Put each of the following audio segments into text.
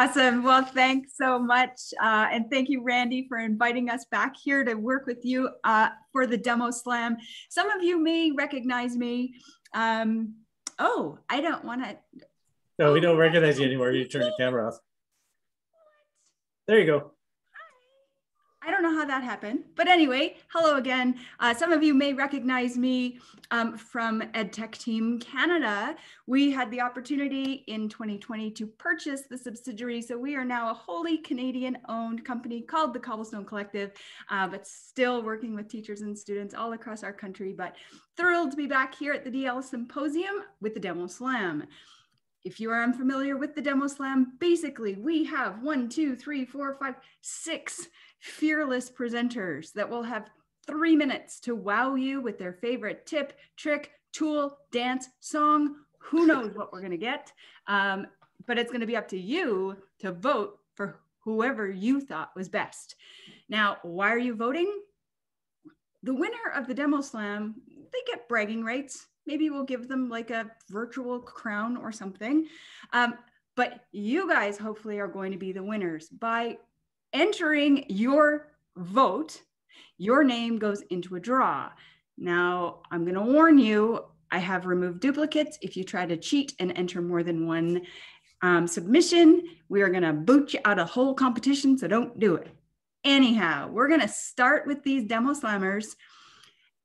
Awesome. Well, thanks so much. Uh, and thank you, Randy, for inviting us back here to work with you uh, for the Demo Slam. Some of you may recognize me. Um, oh, I don't want to. No, we don't recognize you anymore. You turn the camera off. There you go. I don't know how that happened. But anyway, hello again. Uh, some of you may recognize me um, from EdTech Team Canada. We had the opportunity in 2020 to purchase the subsidiary. So we are now a wholly Canadian owned company called the Cobblestone Collective, uh, but still working with teachers and students all across our country. But thrilled to be back here at the DL Symposium with the Demo Slam. If you are unfamiliar with the Demo Slam, basically we have one, two, three, four, five, six fearless presenters that will have three minutes to wow you with their favorite tip, trick, tool, dance, song. Who knows what we're going to get? Um, but it's going to be up to you to vote for whoever you thought was best. Now, why are you voting? The winner of the Demo Slam, they get bragging rights. Maybe we'll give them like a virtual crown or something. Um, but you guys hopefully are going to be the winners by entering your vote, your name goes into a draw. Now, I'm going to warn you, I have removed duplicates. If you try to cheat and enter more than one um, submission, we are going to boot you out of whole competition, so don't do it. Anyhow, we're going to start with these demo slammers.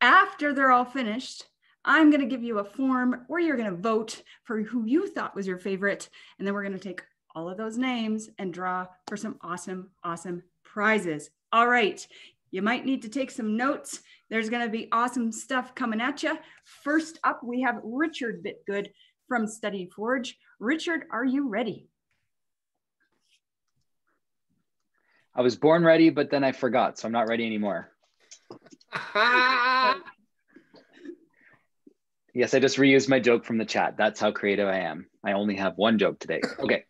After they're all finished, I'm going to give you a form where you're going to vote for who you thought was your favorite, and then we're going to take all of those names and draw for some awesome, awesome prizes. All right, you might need to take some notes. There's going to be awesome stuff coming at you. First up, we have Richard Bitgood from Study Forge. Richard, are you ready? I was born ready, but then I forgot, so I'm not ready anymore. yes, I just reused my joke from the chat. That's how creative I am. I only have one joke today. Okay.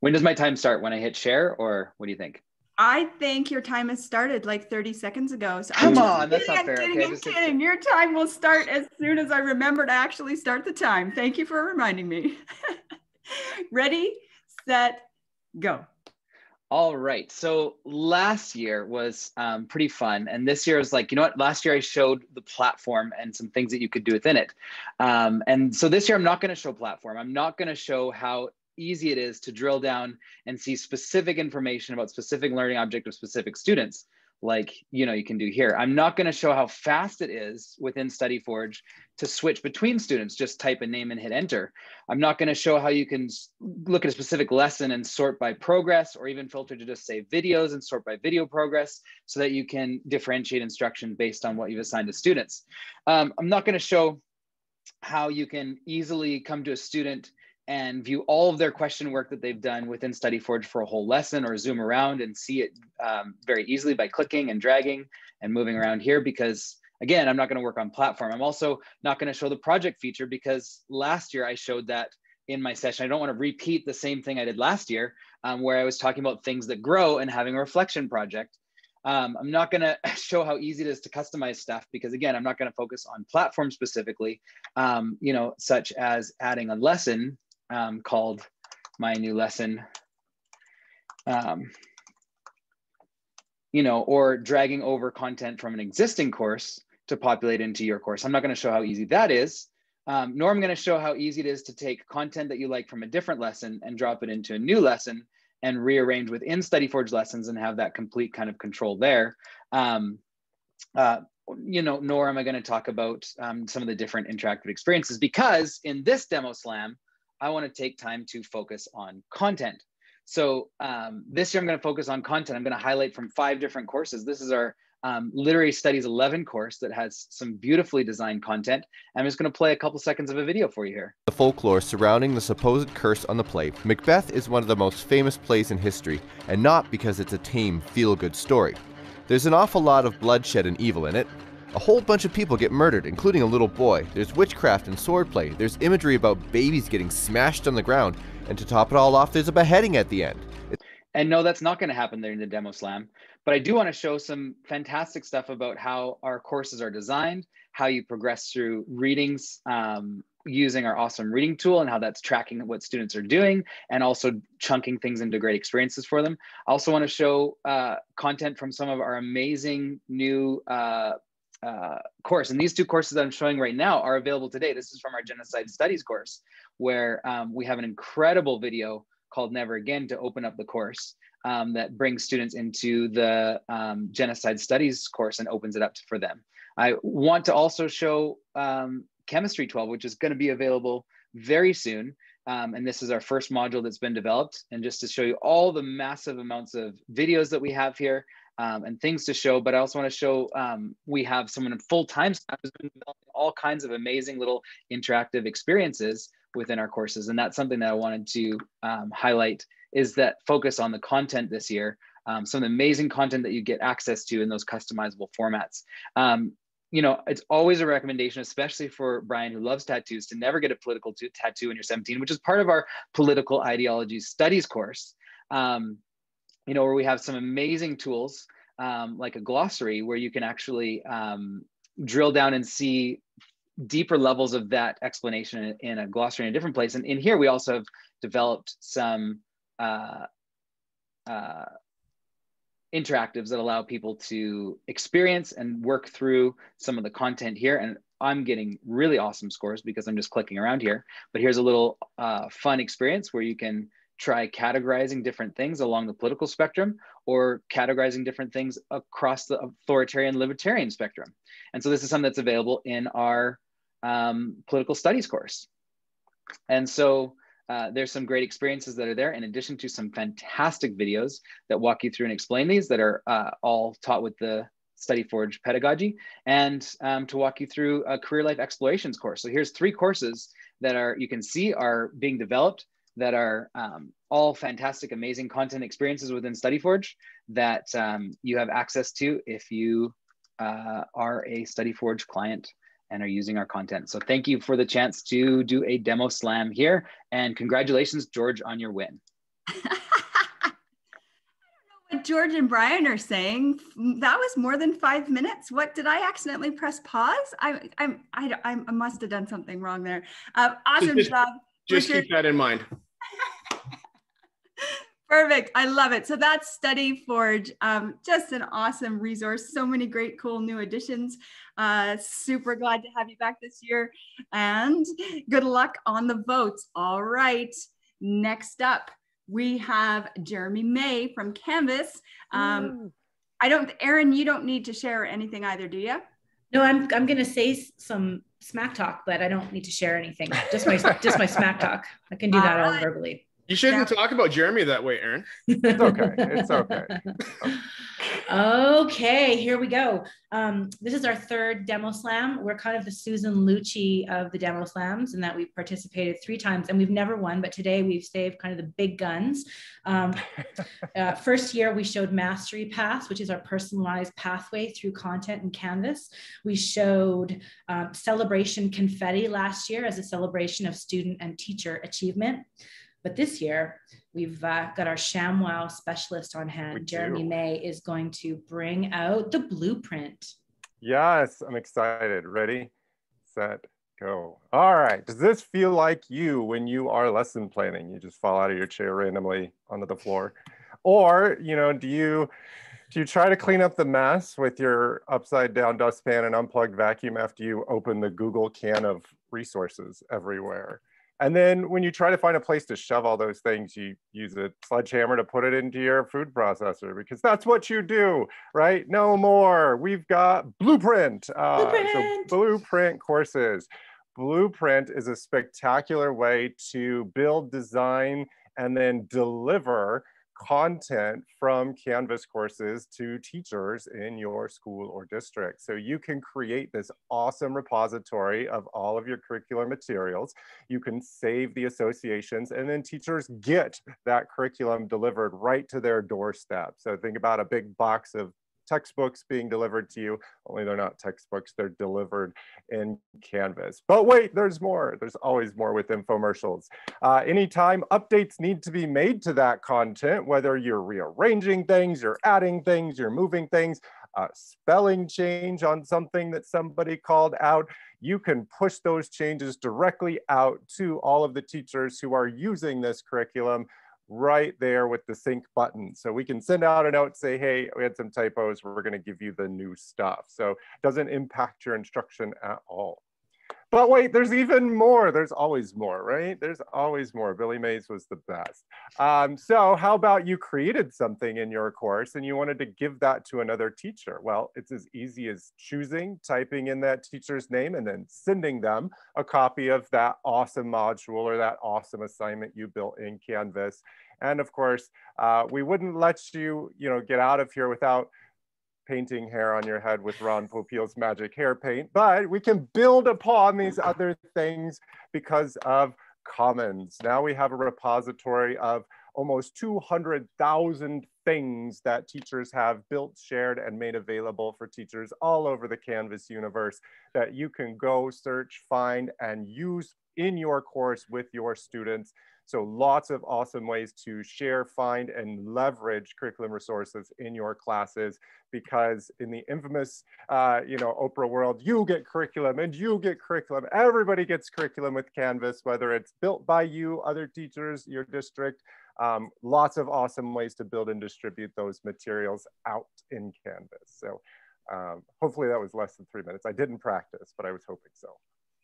When does my time start? When I hit share, or what do you think? I think your time has started like 30 seconds ago. So Come on, that's not I'm fair. Kidding, okay, I'm kidding. Your time will start as soon as I remember to actually start the time. Thank you for reminding me. Ready, set, go. All right. So last year was um, pretty fun. And this year was like, you know what? Last year I showed the platform and some things that you could do within it. Um, and so this year I'm not going to show platform. I'm not going to show how easy it is to drill down and see specific information about specific learning object of specific students like you know you can do here. I'm not going to show how fast it is within studyforge to switch between students just type a name and hit enter. I'm not going to show how you can look at a specific lesson and sort by progress or even filter to just say videos and sort by video progress so that you can differentiate instruction based on what you've assigned to students. Um, i'm not going to show how you can easily come to a student and view all of their question work that they've done within StudyForge for a whole lesson or zoom around and see it um, very easily by clicking and dragging and moving around here because again, I'm not gonna work on platform. I'm also not gonna show the project feature because last year I showed that in my session. I don't wanna repeat the same thing I did last year um, where I was talking about things that grow and having a reflection project. Um, I'm not going to show how easy it is to customize stuff because again, I'm not going to focus on platform specifically, um, you know, such as adding a lesson um, called my new lesson. Um, you know, or dragging over content from an existing course to populate into your course. I'm not going to show how easy that is, um, nor I'm going to show how easy it is to take content that you like from a different lesson and drop it into a new lesson and rearrange within StudyForge lessons and have that complete kind of control there. Um, uh, you know, nor am I going to talk about um, some of the different interactive experiences because in this demo slam, I want to take time to focus on content. So um, this year I'm going to focus on content. I'm going to highlight from five different courses. This is our um, Literary Studies 11 course that has some beautifully designed content. I'm just going to play a couple seconds of a video for you here. The folklore surrounding the supposed curse on the play, Macbeth is one of the most famous plays in history, and not because it's a tame, feel-good story. There's an awful lot of bloodshed and evil in it, a whole bunch of people get murdered, including a little boy. There's witchcraft and swordplay. There's imagery about babies getting smashed on the ground. And to top it all off, there's a beheading at the end. And no, that's not going to happen there in the demo slam. But I do want to show some fantastic stuff about how our courses are designed, how you progress through readings, um, using our awesome reading tool and how that's tracking what students are doing and also chunking things into great experiences for them. I also want to show uh, content from some of our amazing new uh, uh, course. And these two courses I'm showing right now are available today. This is from our Genocide Studies course, where um, we have an incredible video called Never Again to open up the course um, that brings students into the um, Genocide Studies course and opens it up for them. I want to also show um, Chemistry 12, which is going to be available very soon. Um, and this is our first module that's been developed. And just to show you all the massive amounts of videos that we have here um, and things to show, but I also want to show um, we have someone in full-time staff who's been all kinds of amazing little interactive experiences within our courses. And that's something that I wanted to um, highlight is that focus on the content this year um, some amazing content that you get access to in those customizable formats. Um, you know, it's always a recommendation, especially for Brian who loves tattoos, to never get a political tattoo when you're 17, which is part of our political ideology studies course. Um, you know, where we have some amazing tools um, like a glossary where you can actually um, drill down and see deeper levels of that explanation in, in, a glossary in a different place. And in here, we also have developed some uh, uh, interactives that allow people to experience and work through some of the content here. And I'm getting really awesome scores because I'm just clicking around here. But here's a little uh, fun experience where you can try categorizing different things along the political spectrum or categorizing different things across the authoritarian libertarian spectrum. And so this is something that's available in our um, political studies course. And so uh, there's some great experiences that are there in addition to some fantastic videos that walk you through and explain these that are uh, all taught with the Study Forge pedagogy and um, to walk you through a career life explorations course. So here's three courses that are you can see are being developed that are um, all fantastic, amazing content experiences within Study Forge that um, you have access to if you uh, are a Study Forge client and are using our content. So thank you for the chance to do a demo slam here and congratulations, George, on your win. what George and Brian are saying. That was more than five minutes. What did I accidentally press pause? I I'm, I, I must have done something wrong there. Uh, awesome just, job. Just Richard. keep that in mind. Perfect. I love it. So that's Study Forge. Um, just an awesome resource. So many great, cool new additions. Uh, super glad to have you back this year. And good luck on the votes. All right. Next up, we have Jeremy May from Canvas. Um, I don't, Erin, you don't need to share anything either, do you? No, I'm, I'm going to say some smack talk, but I don't need to share anything. Just my, just my smack talk. I can do that all, right. verbally. You shouldn't yeah. talk about Jeremy that way, Erin. It's okay. It's okay. okay, here we go. Um, this is our third demo slam. We're kind of the Susan Lucci of the demo slams in that we've participated three times and we've never won, but today we've saved kind of the big guns. Um, uh, first year, we showed Mastery Paths, which is our personalized pathway through content and Canvas. We showed um, Celebration Confetti last year as a celebration of student and teacher achievement. But this year, we've uh, got our ShamWow specialist on hand. Jeremy May is going to bring out the blueprint. Yes, I'm excited. Ready, set, go. All right. Does this feel like you when you are lesson planning? You just fall out of your chair randomly onto the floor. Or, you know, do you do you try to clean up the mess with your upside down dustpan and unplugged vacuum after you open the Google can of resources everywhere? And then when you try to find a place to shove all those things, you use a sledgehammer to put it into your food processor because that's what you do, right? No more. We've got Blueprint. Uh, So Blueprint courses. Blueprint is a spectacular way to build, design, and then deliver content from Canvas courses to teachers in your school or district. So you can create this awesome repository of all of your curricular materials. You can save the associations and then teachers get that curriculum delivered right to their doorstep. So think about a big box of textbooks being delivered to you, only they're not textbooks, they're delivered in Canvas. But wait, there's more. There's always more with infomercials. Uh, anytime updates need to be made to that content, whether you're rearranging things, you're adding things, you're moving things, a spelling change on something that somebody called out, you can push those changes directly out to all of the teachers who are using this curriculum right there with the sync button. So we can send out a note, say, hey, we had some typos, we're gonna give you the new stuff. So it doesn't impact your instruction at all. But wait, there's even more. There's always more, right? There's always more. Billy Mays was the best. Um, so how about you created something in your course and you wanted to give that to another teacher? Well, it's as easy as choosing, typing in that teacher's name and then sending them a copy of that awesome module or that awesome assignment you built in Canvas. And of course, uh, we wouldn't let you, you know, get out of here without painting hair on your head with Ron Popeil's magic hair paint, but we can build upon these other things because of Commons. Now we have a repository of almost 200,000 things that teachers have built, shared, and made available for teachers all over the Canvas universe that you can go search, find, and use in your course with your students so lots of awesome ways to share, find, and leverage curriculum resources in your classes because in the infamous, uh, you know, Oprah world, you get curriculum and you get curriculum. Everybody gets curriculum with Canvas, whether it's built by you, other teachers, your district, um, lots of awesome ways to build and distribute those materials out in Canvas. So um, hopefully that was less than three minutes. I didn't practice, but I was hoping so.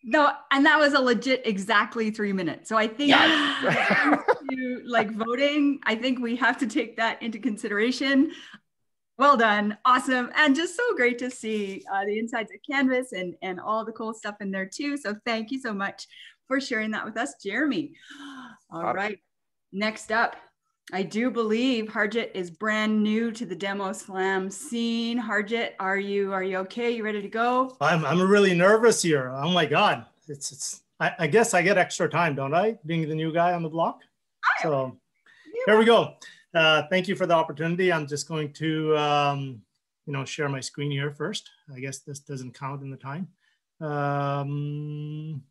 No, and that was a legit exactly three minutes. So I think yes. to, like voting, I think we have to take that into consideration. Well done, awesome, and just so great to see uh, the insides of Canvas and and all the cool stuff in there too. So thank you so much for sharing that with us, Jeremy. All right, next up, I do believe Harjit is brand new to the demo slam scene. Harjit, are you are you okay? You ready to go? I'm I'm really nervous here. Oh my god, it's it's. I, I guess I get extra time, don't I? Being the new guy on the block. So here we go. Uh, thank you for the opportunity. I'm just going to um, you know share my screen here first. I guess this doesn't count in the time. Um,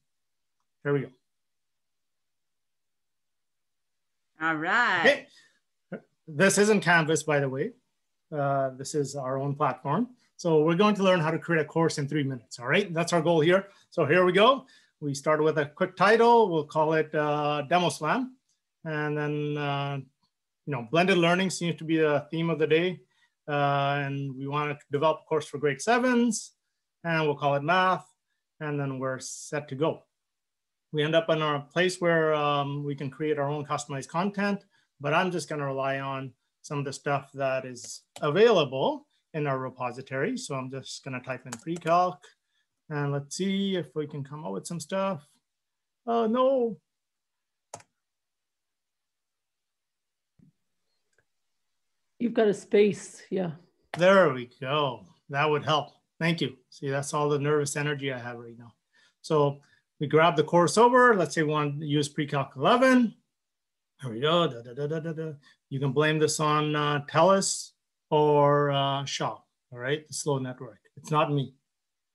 here we go. All right. Okay. This isn't Canvas, by the way. Uh, this is our own platform. So we're going to learn how to create a course in three minutes. All right, that's our goal here. So here we go. We start with a quick title. We'll call it uh, Demo Slam. And then, uh, you know, blended learning seems to be the theme of the day. Uh, and we want to develop a course for grade sevens. And we'll call it math. And then we're set to go we end up in a place where um, we can create our own customized content, but I'm just gonna rely on some of the stuff that is available in our repository. So I'm just gonna type in pre-calc and let's see if we can come up with some stuff. Oh no. You've got a space, yeah. There we go. That would help. Thank you. See, that's all the nervous energy I have right now. So we grab the course over. Let's say we want to use pre-calc 11. There we go. Da, da, da, you can blame this on uh, TELUS or uh, Shaw, all right? The slow network. It's not me.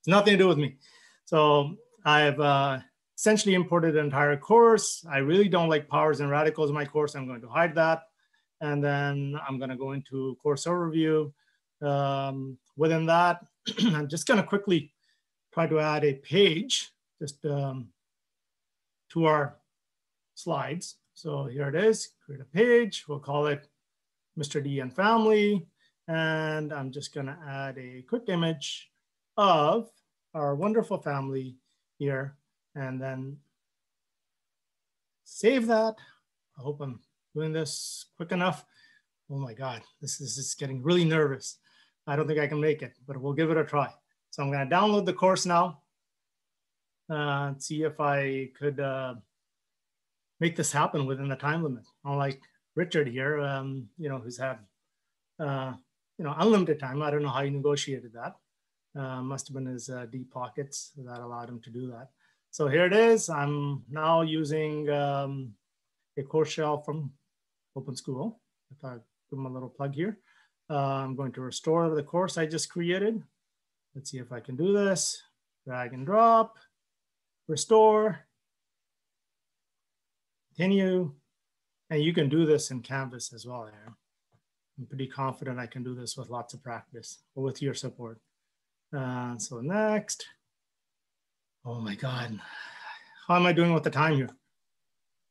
It's nothing to do with me. So I've uh, essentially imported the entire course. I really don't like powers and radicals in my course. I'm going to hide that. And then I'm going to go into course overview. Um, within that, I'm just going to quickly try to add a page just um, to our slides. So here it is, create a page. We'll call it Mr. D and family. And I'm just gonna add a quick image of our wonderful family here and then save that. I hope I'm doing this quick enough. Oh my God, this is, this is getting really nervous. I don't think I can make it, but we'll give it a try. So I'm gonna download the course now uh, see if I could uh, make this happen within the time limit. Unlike Richard here, um, you know, who's had, uh, you know, unlimited time. I don't know how he negotiated that. Uh, must have been his uh, deep pockets that allowed him to do that. So here it is. I'm now using um, a course shell from Open School. If I give him a little plug here. Uh, I'm going to restore the course I just created. Let's see if I can do this. Drag and drop restore, continue, and you can do this in Canvas as well, Erin. I'm pretty confident I can do this with lots of practice or with your support. Uh, so next. Oh my God. How am I doing with the time here?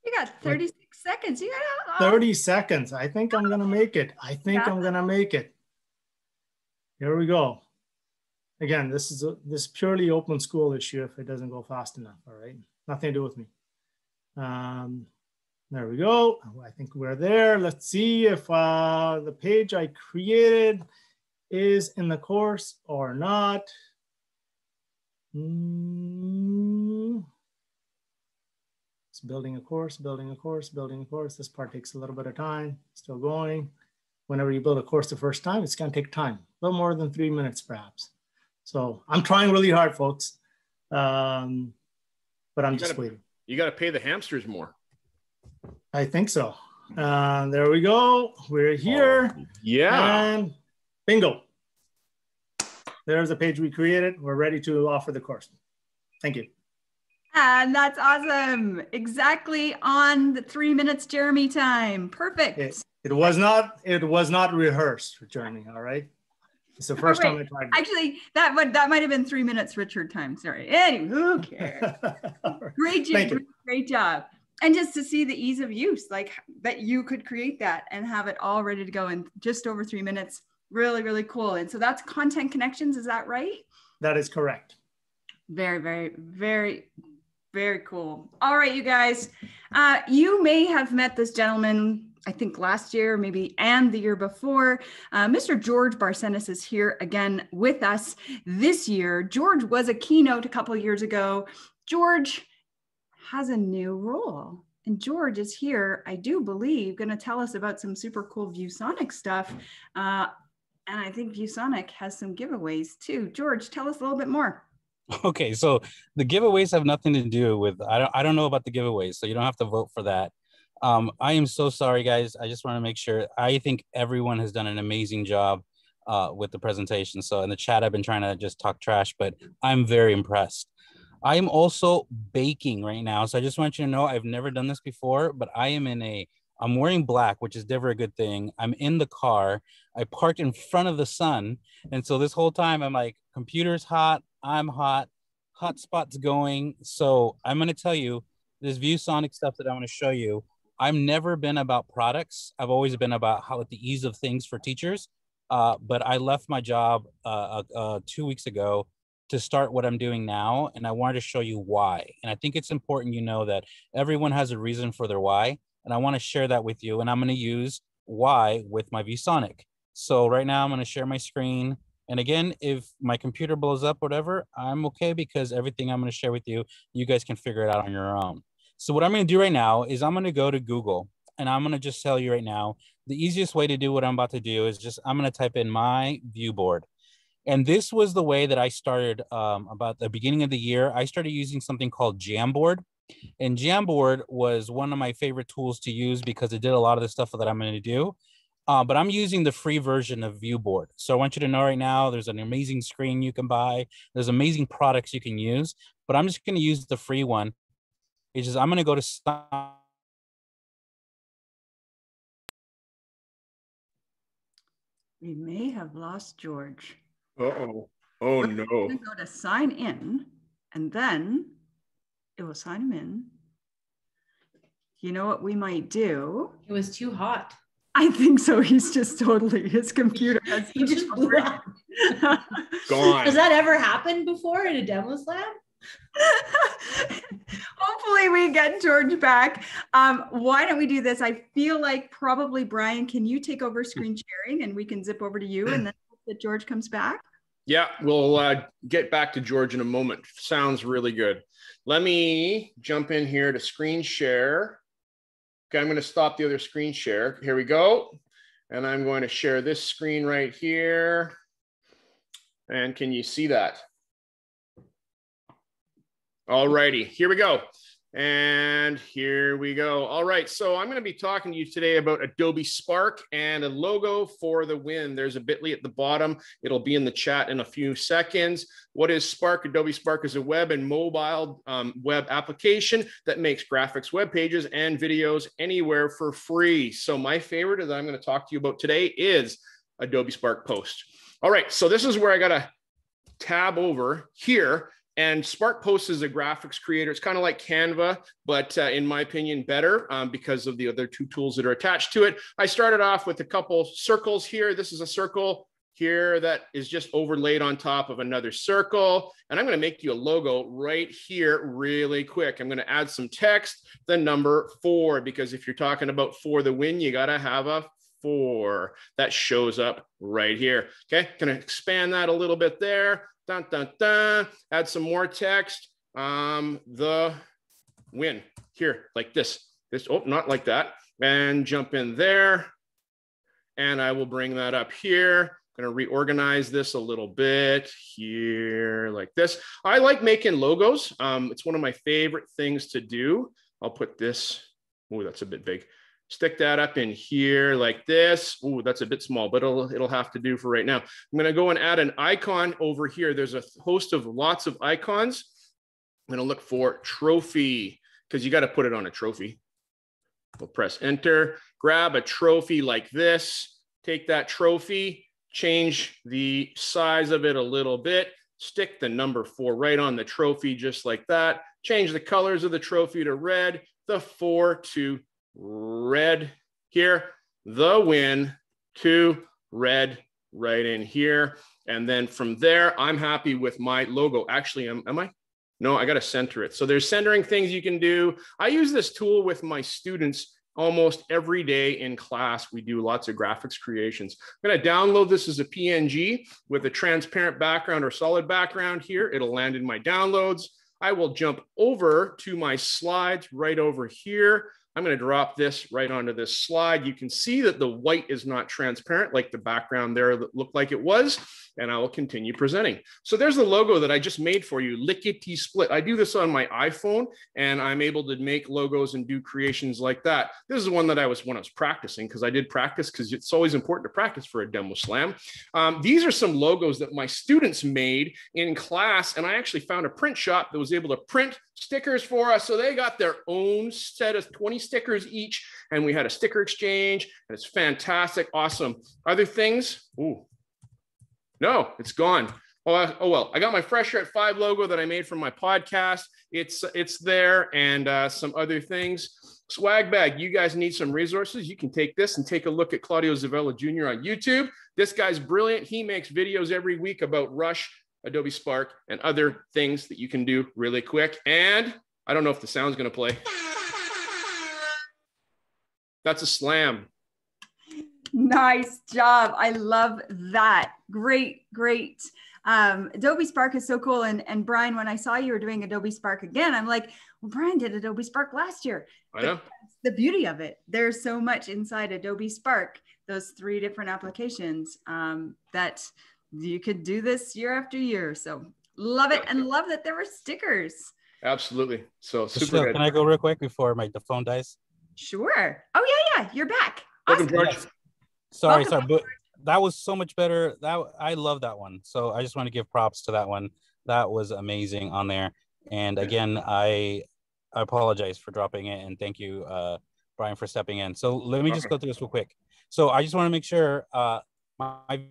You got 36 seconds. You got oh. 30 seconds. I think I'm going to make it. I think yeah. I'm going to make it. Here we go. Again, this is a this purely open school issue if it doesn't go fast enough. All right. Nothing to do with me. Um, there we go. I think we're there. Let's see if uh, the page I created is in the course or not. Mm. It's building a course, building a course, building a course. This part takes a little bit of time, still going. Whenever you build a course the first time, it's gonna take time, a little more than three minutes perhaps. So I'm trying really hard, folks. Um, but I'm you just gotta, waiting. You gotta pay the hamsters more. I think so. Uh, there we go. We're here. Oh, yeah. And bingo. There's a page we created. We're ready to offer the course. Thank you. And that's awesome. Exactly on the three minutes Jeremy time. Perfect. It, it was not it was not rehearsed for Jeremy, all right? It's the first right. time I tried. Actually, that would that might have been three minutes Richard time. Sorry. Anyway, who cares? great job. Great job and just to see the ease of use like that you could create that and have it all ready to go in just over three minutes really really cool and so that's content connections is that right that is correct very very very very cool all right you guys uh, you may have met this gentleman I think last year, maybe, and the year before. Uh, Mr. George Barcenas is here again with us this year. George was a keynote a couple years ago. George, has a new role. And George is here, I do believe, going to tell us about some super cool ViewSonic stuff. Uh, and I think ViewSonic has some giveaways too. George, tell us a little bit more. Okay, so the giveaways have nothing to do with I don't I don't know about the giveaways, so you don't have to vote for that. Um, I am so sorry, guys. I just want to make sure. I think everyone has done an amazing job uh, with the presentation. So in the chat, I've been trying to just talk trash, but I'm very impressed. I'm also baking right now. So I just want you to know I've never done this before, but I am in a I'm wearing black, which is never a good thing. I'm in the car. I parked in front of the sun. And so this whole time I'm like, computer's hot, I'm hot, hotspot's going. So I'm going to tell you this ViewSonic stuff that I want to show you. I've never been about products. I've always been about how the ease of things for teachers. Uh, but I left my job uh, uh, uh two weeks ago to start what I'm doing now. And I wanted to show you why. And I think it's important you know that everyone has a reason for their why. And I want to share that with you. And I'm going to use why with my ViewSonic. So right now I'm going to share my screen. And again, if my computer blows up, whatever, I'm okay because everything I'm going to share with you, you guys can figure it out on your own. So what I'm going to do right now is I'm going to go to Google and I'm going to just tell you right now, the easiest way to do what I'm about to do is just, I'm going to type in my view board. And this was the way that I started um, about the beginning of the year. I started using something called Jamboard. And Jamboard was one of my favorite tools to use because it did a lot of the stuff that I'm going to do. Uh, but I'm using the free version of Viewboard. So I want you to know right now there's an amazing screen you can buy. There's amazing products you can use, but I'm just going to use the free one. It's says, I'm going to go to We may have lost George. Uh-oh. Oh, no. We're go to sign in, and then it will sign him in. You know what we might do? It was too hot. I think so. He's just totally, his computer has he just blew up. Gone. Has that ever happened before in a demo slam? Hopefully, we get George back. Um, why don't we do this? I feel like probably Brian, can you take over screen sharing and we can zip over to you and then that George comes back? Yeah, we'll uh, get back to George in a moment. Sounds really good. Let me jump in here to screen share. Okay, I'm going to stop the other screen share. Here we go. And I'm going to share this screen right here. And can you see that? All righty, here we go. And here we go. All right. So I'm going to be talking to you today about Adobe Spark and a logo for the win. There's a bit.ly at the bottom. It'll be in the chat in a few seconds. What is Spark? Adobe Spark is a web and mobile um, web application that makes graphics, web pages, and videos anywhere for free. So my favorite that I'm going to talk to you about today is Adobe Spark Post. All right. So this is where I got to tab over here and Spark Post is a graphics creator. It's kind of like Canva, but uh, in my opinion, better um, because of the other two tools that are attached to it. I started off with a couple circles here. This is a circle here that is just overlaid on top of another circle. And I'm going to make you a logo right here really quick. I'm going to add some text, the number four, because if you're talking about for the win, you got to have a four that shows up right here. Okay, going to expand that a little bit there dun, dun, dun, add some more text. Um, the win here, like this. This, oh, not like that. And jump in there. And I will bring that up here. Gonna reorganize this a little bit here, like this. I like making logos. Um, it's one of my favorite things to do. I'll put this, oh, that's a bit big stick that up in here like this. Ooh, that's a bit small, but it'll, it'll have to do for right now. I'm gonna go and add an icon over here. There's a host of lots of icons. I'm gonna look for trophy because you gotta put it on a trophy. We'll press enter, grab a trophy like this, take that trophy, change the size of it a little bit, stick the number four right on the trophy just like that, change the colors of the trophy to red, the four to red here, the win, two, red right in here. And then from there, I'm happy with my logo. Actually, am, am I? No, I got to center it. So there's centering things you can do. I use this tool with my students almost every day in class. We do lots of graphics creations. I'm going to download this as a PNG with a transparent background or solid background here. It'll land in my downloads. I will jump over to my slides right over here. I'm going to drop this right onto this slide. You can see that the white is not transparent like the background there that looked like it was, and I will continue presenting. So there's the logo that I just made for you, Lickety Split. I do this on my iPhone, and I'm able to make logos and do creations like that. This is one that I was when I was practicing because I did practice because it's always important to practice for a demo slam. Um, these are some logos that my students made in class, and I actually found a print shop that was able to print stickers for us. So they got their own set of 20 stickers each, and we had a sticker exchange, and it's fantastic, awesome. Other things? Ooh, no, it's gone. Oh, uh, oh well, I got my Fresher at Five logo that I made from my podcast. It's it's there, and uh, some other things. Swag bag, you guys need some resources. You can take this and take a look at Claudio Zavala Jr. on YouTube. This guy's brilliant. He makes videos every week about Rush Adobe Spark, and other things that you can do really quick. And I don't know if the sound's going to play. That's a slam. Nice job. I love that. Great, great. Um, Adobe Spark is so cool. And, and Brian, when I saw you were doing Adobe Spark again, I'm like, well, Brian did Adobe Spark last year. I know. the beauty of it. There's so much inside Adobe Spark, those three different applications um, that you could do this year after year. So love it and love that there were stickers. Absolutely. So super so, Can I go real quick before my the phone dies? Sure. Oh yeah, yeah. You're back. Welcome, awesome. George. Sorry, Welcome, sorry, but that was so much better. That I love that one. So I just want to give props to that one. That was amazing on there. And again, I I apologize for dropping it and thank you, uh, Brian, for stepping in. So let me just go through this real quick. So I just want to make sure uh, my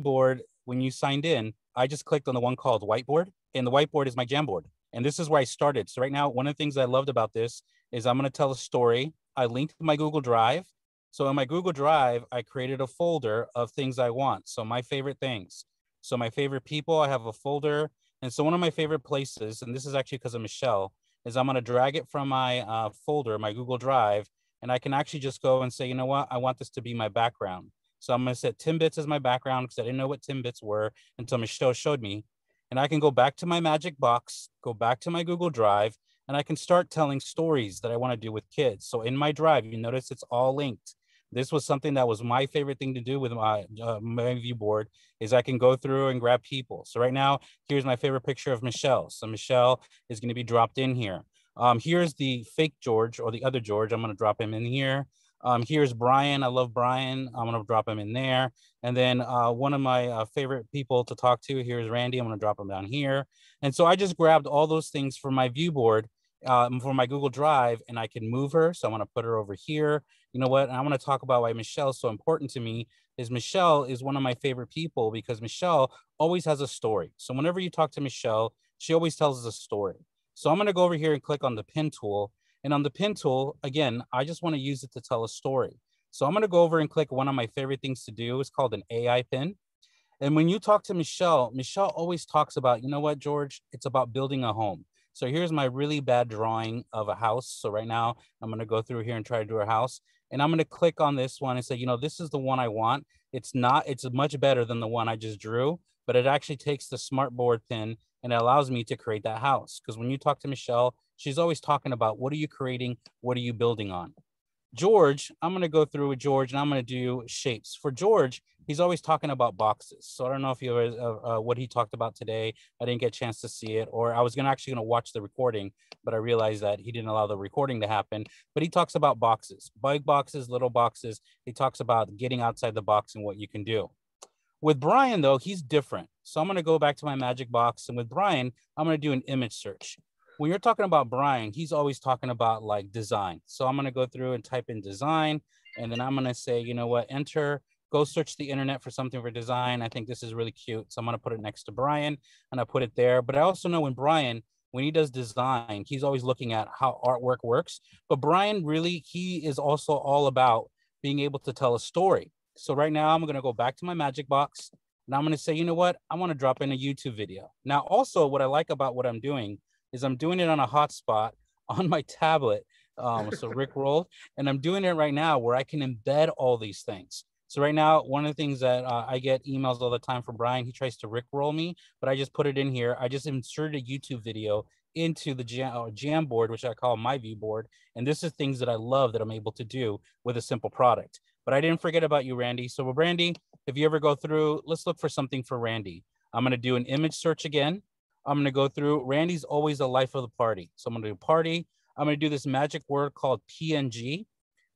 board, when you signed in, I just clicked on the one called whiteboard, and the whiteboard is my Jamboard. And this is where I started. So right now, one of the things I loved about this is I'm going to tell a story. I linked my Google Drive. So in my Google Drive, I created a folder of things I want. So my favorite things. So my favorite people, I have a folder. And so one of my favorite places, and this is actually because of Michelle, is I'm going to drag it from my uh, folder, my Google Drive, and I can actually just go and say, you know what, I want this to be my background. So I'm gonna set Timbits as my background because I didn't know what Timbits were until Michelle showed me. And I can go back to my magic box, go back to my Google Drive, and I can start telling stories that I wanna do with kids. So in my drive, you notice it's all linked. This was something that was my favorite thing to do with my, uh, my view board is I can go through and grab people. So right now, here's my favorite picture of Michelle. So Michelle is gonna be dropped in here. Um, here's the fake George or the other George. I'm going to drop him in here. Um, here's Brian. I love Brian. I'm going to drop him in there. And then uh, one of my uh, favorite people to talk to, here's Randy. I'm going to drop him down here. And so I just grabbed all those things from my view board um, for my Google Drive and I can move her. So I'm going to put her over here. You know what? I want to talk about why Michelle is so important to me is Michelle is one of my favorite people because Michelle always has a story. So whenever you talk to Michelle, she always tells us a story. So I'm going to go over here and click on the pin tool. And on the pin tool, again, I just want to use it to tell a story. So I'm going to go over and click one of my favorite things to do. It's called an AI pin. And when you talk to Michelle, Michelle always talks about, you know what, George, it's about building a home. So here's my really bad drawing of a house. So right now I'm going to go through here and try to do a house. And I'm going to click on this one and say, you know, this is the one I want. It's not, it's much better than the one I just drew, but it actually takes the smartboard pin and it allows me to create that house. Because when you talk to Michelle, she's always talking about what are you creating? What are you building on? George, I'm going to go through with George and I'm going to do shapes. For George, he's always talking about boxes. So I don't know if you uh, uh, what he talked about today. I didn't get a chance to see it, or I was gonna actually gonna watch the recording, but I realized that he didn't allow the recording to happen. But he talks about boxes, big boxes, little boxes. He talks about getting outside the box and what you can do. With Brian though, he's different. So I'm gonna go back to my magic box, and with Brian, I'm gonna do an image search when you're talking about Brian, he's always talking about like design. So I'm going to go through and type in design, and then I'm going to say, you know what, enter, go search the internet for something for design. I think this is really cute. So I'm going to put it next to Brian and I put it there. But I also know when Brian, when he does design, he's always looking at how artwork works. But Brian really, he is also all about being able to tell a story. So right now I'm going to go back to my magic box and I'm going to say, you know what? I want to drop in a YouTube video. Now, also what I like about what I'm doing is I'm doing it on a hotspot on my tablet. Um, so Rick roll, and I'm doing it right now where I can embed all these things. So right now, one of the things that uh, I get emails all the time from Brian, he tries to rickroll me, but I just put it in here. I just inserted a YouTube video into the jam, uh, Jamboard, which I call my view board. And this is things that I love that I'm able to do with a simple product. But I didn't forget about you, Randy. So Randy, if you ever go through, let's look for something for Randy. I'm going to do an image search again. I'm going to go through. Randy's always the life of the party. So I'm going to do a party. I'm going to do this magic word called PNG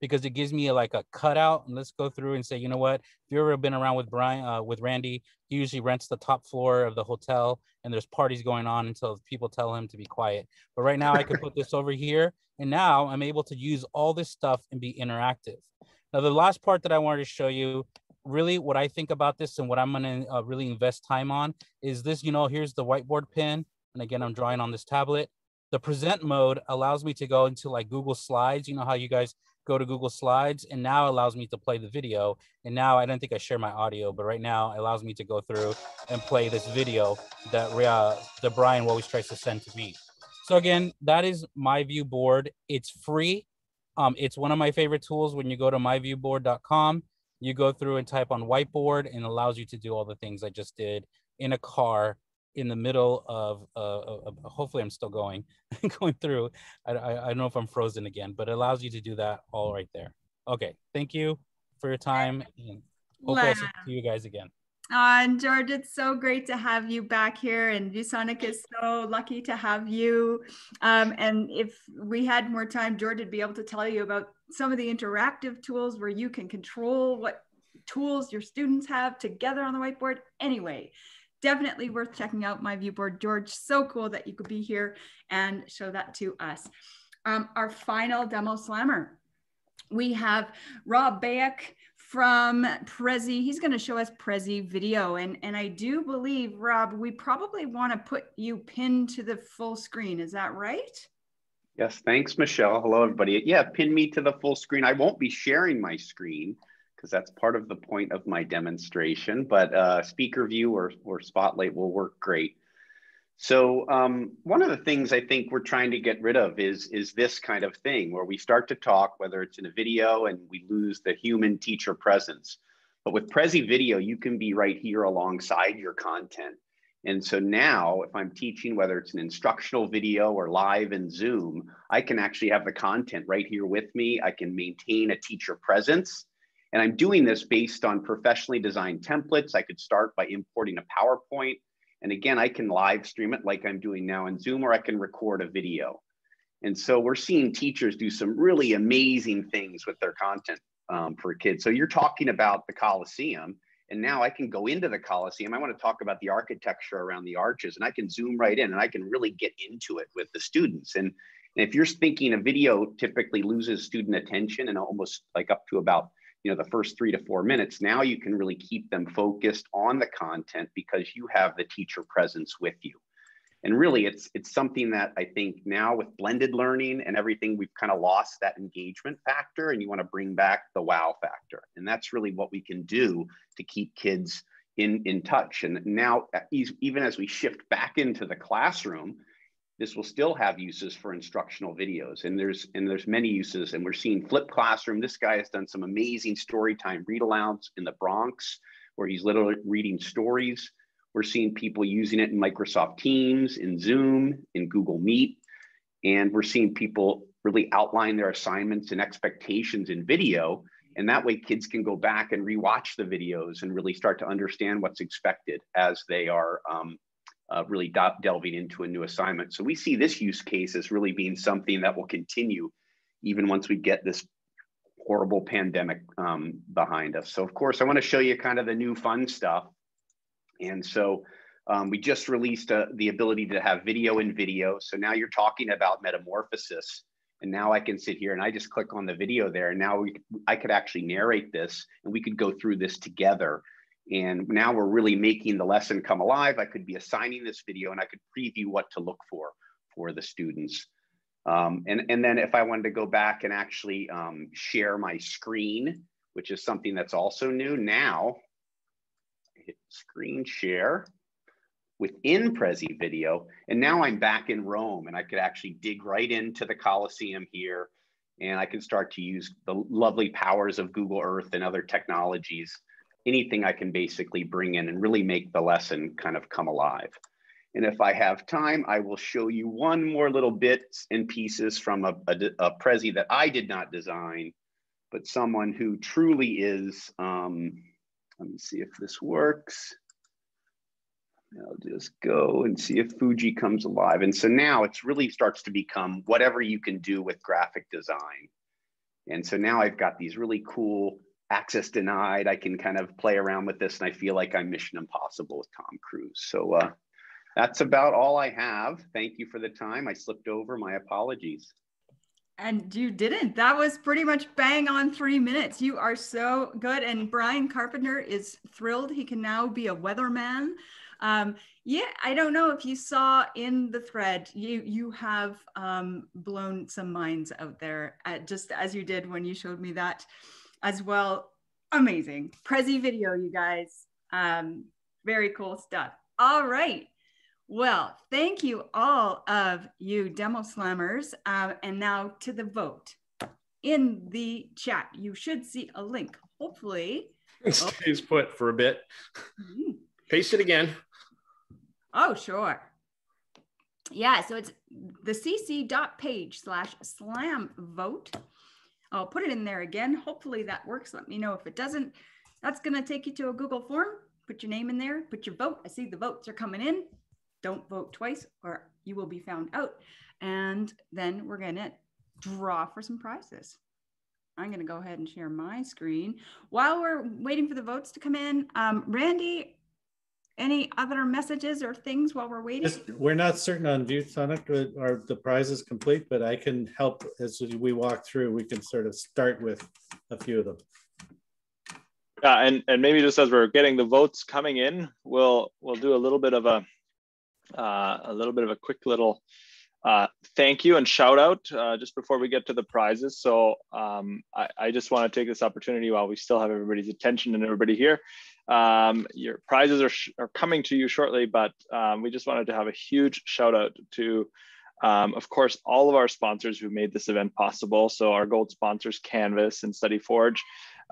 because it gives me a, like a cutout. And let's go through and say, you know what? If you've ever been around with Brian, uh, with Randy, he usually rents the top floor of the hotel and there's parties going on until people tell him to be quiet. But right now I can put this over here and now I'm able to use all this stuff and be interactive. Now, the last part that I wanted to show you really what I think about this and what I'm going to uh, really invest time on is this, you know, here's the whiteboard pin. And again, I'm drawing on this tablet. The present mode allows me to go into like Google Slides. You know how you guys go to Google Slides and now allows me to play the video. And now I don't think I share my audio, but right now it allows me to go through and play this video that, uh, that Brian always tries to send to me. So again, that is my view board. It's free. Um, it's one of my favorite tools when you go to myviewboard.com. You go through and type on whiteboard and allows you to do all the things I just did in a car in the middle of, uh, hopefully I'm still going, going through. I, I, I, don't know if I'm frozen again, but it allows you to do that all right there. Okay, thank you for your time. And hopefully I'll see you guys again. Uh, and George, it's so great to have you back here, and ViewSonic is so lucky to have you. Um, and if we had more time, George would be able to tell you about some of the interactive tools where you can control what tools your students have together on the whiteboard. Anyway, definitely worth checking out my viewboard. George, so cool that you could be here and show that to us. Um, our final demo slammer. We have Rob Bayek from Prezi. He's going to show us Prezi video. And, and I do believe, Rob, we probably want to put you pinned to the full screen. Is that right? Yes, thanks, Michelle. Hello, everybody. Yeah, pin me to the full screen. I won't be sharing my screen because that's part of the point of my demonstration, but uh, speaker view or, or spotlight will work great. So um, one of the things I think we're trying to get rid of is, is this kind of thing where we start to talk, whether it's in a video and we lose the human teacher presence. But with Prezi Video, you can be right here alongside your content. And so now if I'm teaching, whether it's an instructional video or live in Zoom, I can actually have the content right here with me. I can maintain a teacher presence and I'm doing this based on professionally designed templates. I could start by importing a PowerPoint. And again, I can live stream it like I'm doing now in Zoom, or I can record a video. And so we're seeing teachers do some really amazing things with their content um, for kids. So you're talking about the Coliseum, and now I can go into the Coliseum. I want to talk about the architecture around the arches, and I can zoom right in and I can really get into it with the students. And, and if you're thinking a video typically loses student attention and almost like up to about you know the first three to four minutes now you can really keep them focused on the content because you have the teacher presence with you. And really it's it's something that i think now with blended learning and everything we've kind of lost that engagement factor and you want to bring back the wow factor. And that's really what we can do to keep kids in in touch. And now even as we shift back into the classroom this will still have uses for instructional videos. And there's and there's many uses and we're seeing flip classroom. This guy has done some amazing story time read alouds in the bronx where he's literally reading stories. We're seeing people using it in microsoft teams in zoom in google meet. And we're seeing people really outline their assignments and expectations in video. And that way kids can go back and rewatch the videos and really start to understand what's expected as they are um, uh, really delving into a new assignment. So we see this use case as really being something that will continue even once we get this horrible pandemic um, behind us. So of course, I want to show you kind of the new fun stuff. And so um, we just released uh, the ability to have video in video. So now you're talking about metamorphosis. And now I can sit here and I just click on the video there. And now we, I could actually narrate this and we could go through this together and now we're really making the lesson come alive. I could be assigning this video and I could preview what to look for for the students. Um, and, and then if I wanted to go back and actually um, share my screen, which is something that's also new now, hit screen share within Prezi video. And now I'm back in Rome and I could actually dig right into the Colosseum here and I can start to use the lovely powers of Google Earth and other technologies anything I can basically bring in and really make the lesson kind of come alive. And if I have time, I will show you one more little bits and pieces from a, a, a Prezi that I did not design, but someone who truly is, um, let me see if this works. I'll just go and see if Fuji comes alive. And so now it's really starts to become whatever you can do with graphic design. And so now I've got these really cool access denied. I can kind of play around with this and I feel like I'm Mission Impossible with Tom Cruise. So uh, that's about all I have. Thank you for the time. I slipped over. My apologies. And you didn't. That was pretty much bang on three minutes. You are so good. And Brian Carpenter is thrilled. He can now be a weatherman. Um, yeah, I don't know if you saw in the thread, you you have um, blown some minds out there, uh, just as you did when you showed me that as well. Amazing. Prezi video, you guys. Um, very cool stuff. All right. Well, thank you all of you demo slammers. Uh, and now to the vote. In the chat, you should see a link. Hopefully. Stays oh. put for a bit. Mm-hmm. Paste it again. Oh, sure. Yeah, so it's the cc dot page slash slam vote. I'll put it in there again. Hopefully that works. Let me know if it doesn't. That's going to take you to a Google form. Put your name in there, put your vote. I see the votes are coming in. Don't vote twice or you will be found out. And then we're going to draw for some prizes. I'm going to go ahead and share my screen. While we're waiting for the votes to come in, um, Randy, any other messages or things while we're waiting? Just, we're not certain on ViewSonic or the prize is complete, but I can help as we walk through. We can sort of start with a few of them. Yeah, and, and maybe just as we're getting the votes coming in, we'll we'll do a little bit of a uh, a little bit of a quick little uh, thank you and shout out uh, just before we get to the prizes. So um, I, I, just want to take this opportunity while we still have everybody's attention and everybody here um, your prizes are, are coming to you shortly, but um, we just wanted to have a huge shout out to, um, of course, all of our sponsors who made this event possible. So our gold sponsors, Canvas and StudyForge,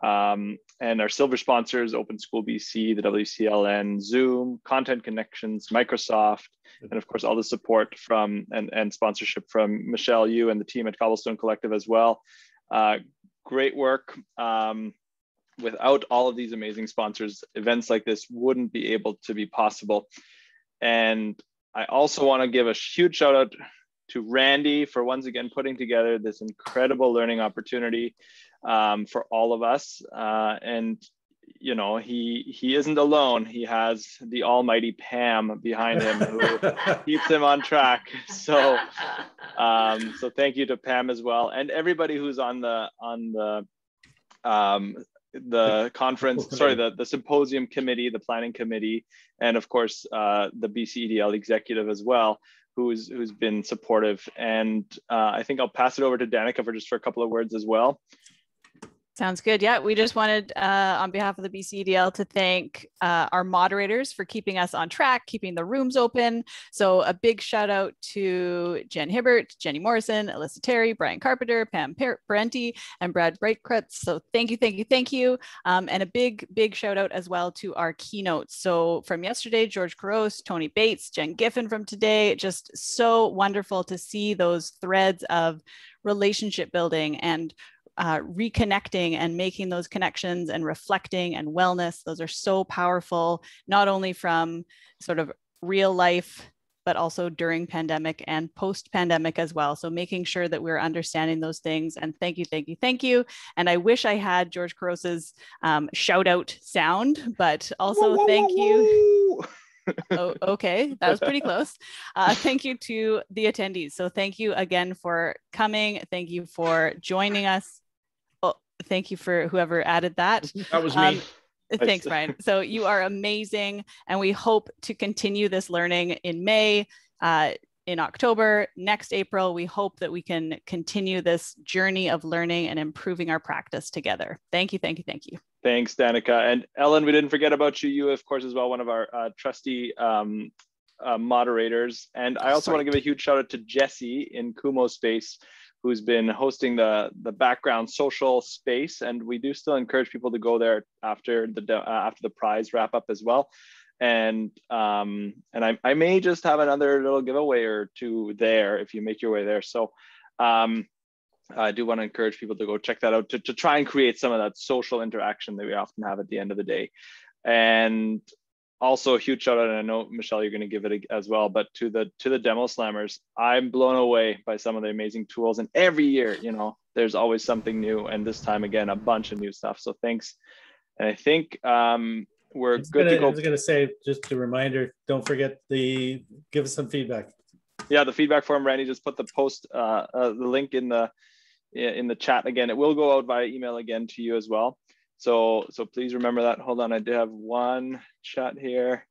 um, and our silver sponsors, Open School BC, the WCLN, Zoom, Content Connections, Microsoft, and of course, all the support from and, and sponsorship from Michelle, you and the team at Cobblestone Collective as well. Uh, great work. Um, without all of these amazing sponsors, events like this wouldn't be able to be possible. And I also want to give a huge shout out to Randy for once again putting together this incredible learning opportunity um, for all of us. Uh, and you know, he he isn't alone. He has the almighty Pam behind him who keeps him on track. So, um, so thank you to Pam as well, and everybody who's on the on the um, the conference, sorry, the, the symposium committee, the planning committee, and of course uh, the BCEDL executive as well, who's who's been supportive. And uh, I think I'll pass it over to Danica for just for a couple of words as well. Sounds good. Yeah, we just wanted, uh, on behalf of the BCEDL, to thank uh, our moderators for keeping us on track, keeping the rooms open. So a big shout out to Jen Hibbert, Jenny Morrison, Alyssa Terry, Brian Carpenter, Pam Parenti, and Brad Breitkreutz. So thank you, thank you, thank you. Um, and a big, big shout out as well to our keynotes. So from yesterday, George Couros, Tony Bates, Jen Giffen from today, just so wonderful to see those threads of relationship building and uh, reconnecting and making those connections and reflecting and wellness. Those are so powerful, not only from sort of real life but also during pandemic and post pandemic as well. So making sure that we're understanding those things. And thank you, thank you, thank you. And I wish I had George Couros's um, shout out sound, but also whoa, whoa, thank whoa, you. oh, okay, that was pretty close. Uh, thank you to the attendees. So thank you again for coming. Thank you for joining us thank you for whoever added that. That was me. Um, thanks, Brian. So you are amazing. And we hope to continue this learning in May. Uh, in October, next April, we hope that we can continue this journey of learning and improving our practice together. Thank you, thank you, thank you. Thanks, Danica. And Ellen, we didn't forget about you. You, of course, as well, one of our uh, trusty um, uh, moderators. And I also Sorry. want to give a huge shout out to Jesse in Kumospace who's been hosting the the background social space. And we do still encourage people to go there after the uh, after the prize wrap up as well. And um and I, I may just have another little giveaway or two there if you make your way there. So um I do want to encourage people to go check that out to, to try and create some of that social interaction that we often have at the end of the day. And also a huge shout out and i know michelle you're going to give it as well but to the to the demo slammers i'm blown away by some of the amazing tools and every year you know there's always something new and this time again a bunch of new stuff so thanks. And i think um we're good gonna, to go. I was going to say just a reminder don't forget the give us some feedback. Yeah the feedback form randy just put the post uh, uh the link in the in the chat again. It will go out via email again to you as well so, so please remember that. Hold on, I do have one chat here.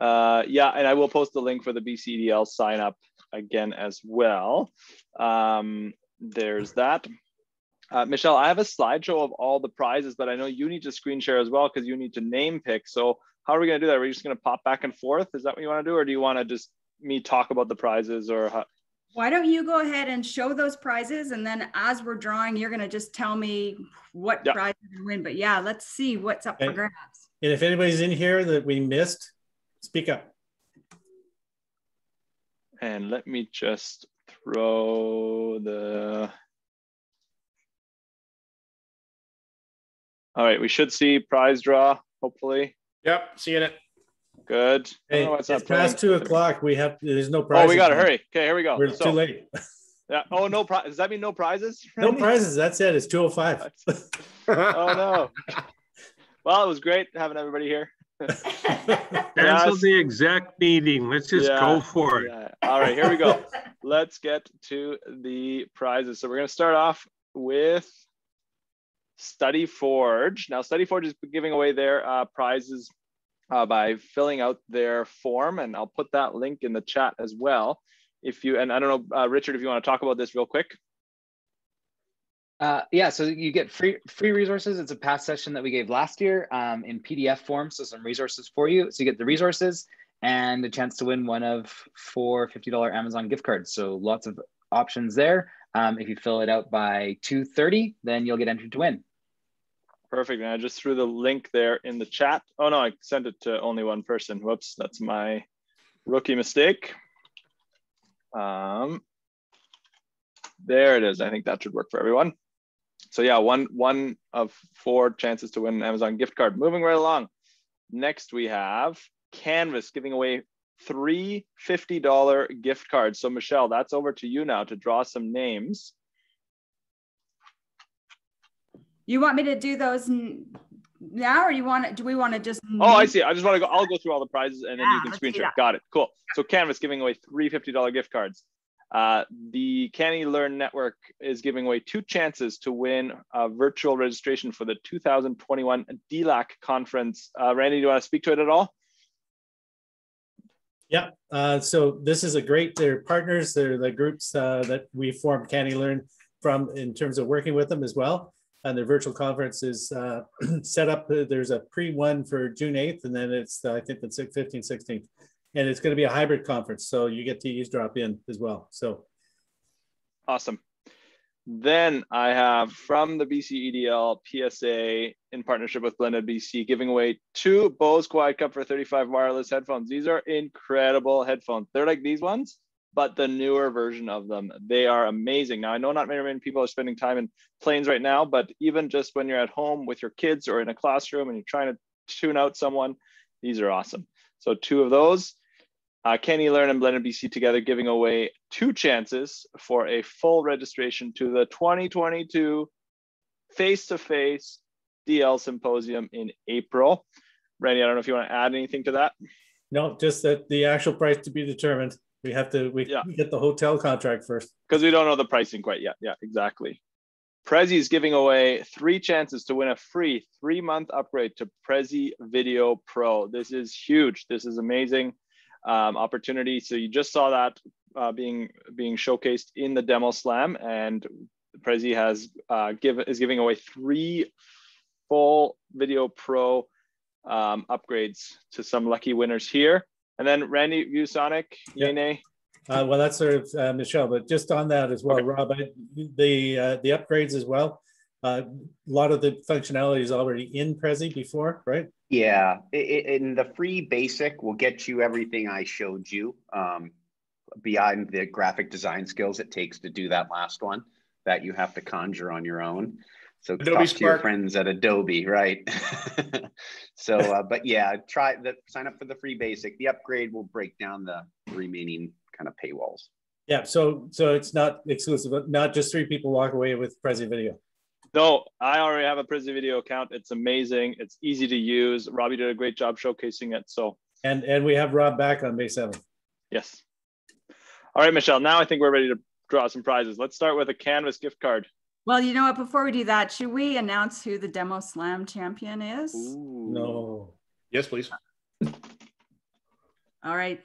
Uh, yeah, and I will post the link for the BCEDL sign up again as well. Um, there's that. Uh, Michelle, I have a slideshow of all the prizes, but I know you need to screen share as well because you need to name pick. So how are we going to do that? Are we just going to pop back and forth? Is that what you want to do? Or do you want to just me talk about the prizes or how, why don't you go ahead and show those prizes? And then as we're drawing you're going to just tell me what yep. prize you win. But yeah let's see what's up and, for grabs. and if anybody's in here that we missed speak up. And let me just throw the all right we should see prize draw hopefully. Yep seeing it Good. Hey, it's, it's past two o'clock. We have there's no prizes. Oh, we gotta hurry. Okay, here we go. We're so, too late. yeah. Oh no. Pri- does that mean no prizes? No prizes. That's it. It's two o five. oh no. Well, it was great having everybody here. Cancel the exact meeting. Let's just yeah, go for it. Yeah. All right, here we go. Let's get to the prizes. So we're going to start off with Study Forge. Now, Study Forge is giving away their uh, prizes uh, by filling out their form, and I'll put that link in the chat as well. If you and I don't know, uh, Richard, if you want to talk about this real quick. Uh, yeah, so you get free free resources. It's a past session that we gave last year um, in PDF form, so some resources for you. So you get the resources and a chance to win one of four $50 Amazon gift cards. So lots of options there. Um, if you fill it out by 2.30, then you'll get entered to win. Perfect. And I just threw the link there in the chat. Oh no, I sent it to only one person. Whoops, that's my rookie mistake. Um, there it is. I think that should work for everyone. So yeah, one one of four chances to win an Amazon gift card. Moving right along. Next, we have Canvas giving away three $50 gift cards. So Michelle, that's over to you now to draw some names. You want me to do those now, or you want to? Do we want to just? Oh, I see. I just want to go. I'll go through all the prizes, and then Yeah, you can let's screen share. Got it. Cool. So Canvas giving away three $50 gift cards. Uh, the CANeLearn Network is giving away two chances to win a virtual registration for the 2021 DLAC conference. Uh, Randy, do you want to speak to it at all? Yeah, uh, so this is a great, they're partners, they're the groups uh, that we formed CANeLearn from in terms of working with them as well. And their virtual conference is uh, set up, uh, there's a pre-one for June 8th, and then it's, uh, I think, the 15th, 16th. And it's gonna be a hybrid conference, so you get to eavesdrop in as well, so. Awesome. Then I have from the BC EDL PSA in partnership with Blended BC giving away two Bose Quiet Comfort 35 wireless headphones. These are incredible headphones. They're like these ones, but the newer version of them. They are amazing. Now I know not very many people are spending time in planes right now, but even just when you're at home with your kids or in a classroom and you're trying to tune out someone, these are awesome. So two of those. Uh, CANeLearn and Blended BC together giving away two chances for a full registration to the 2022 face-to-face DL symposium in April. Randy, I don't know if you want to add anything to that. No, just that the actual price to be determined. We have to, we Yeah. get the hotel contract first. because we don't know the pricing quite yet. Yeah, exactly. Prezi is giving away three chances to win a free three month upgrade to Prezi Video Pro. This is huge. This is amazing um, opportunity. So you just saw that uh, being being showcased in the demo slam, and Prezi has uh, give is giving away three full Video Pro um, upgrades to some lucky winners here. And then Randy ViewSonic, yay nay. Uh, well, that's sort of uh, Michelle, but just on that as well, Rob, I, the uh, the upgrades as well. Uh, a lot of the functionality is already in Prezi before, right? Yeah, i- i- in the free basic will get you everything I showed you. Um, beyond the graphic design skills it takes to do that last one that you have to conjure on your own. So Adobe talk to your friends at Adobe, right? so, uh, but yeah, try the sign up for the free basic. The upgrade will break down the remaining kind of paywalls. Yeah. So so it's not exclusive. but Not just three people walk away with Prezi Video. No, I already have a Prezi Video account. It's amazing. It's easy to use. Robbie did a great job showcasing it. So And and we have Rob back on May seventh. yes. All right, Michelle. Now I think we're ready to draw some prizes. Let's start with a Canvas gift card. Well, you know what? Before we do that, should we announce who the Demo Slam champion is? No. Yes, please. All right.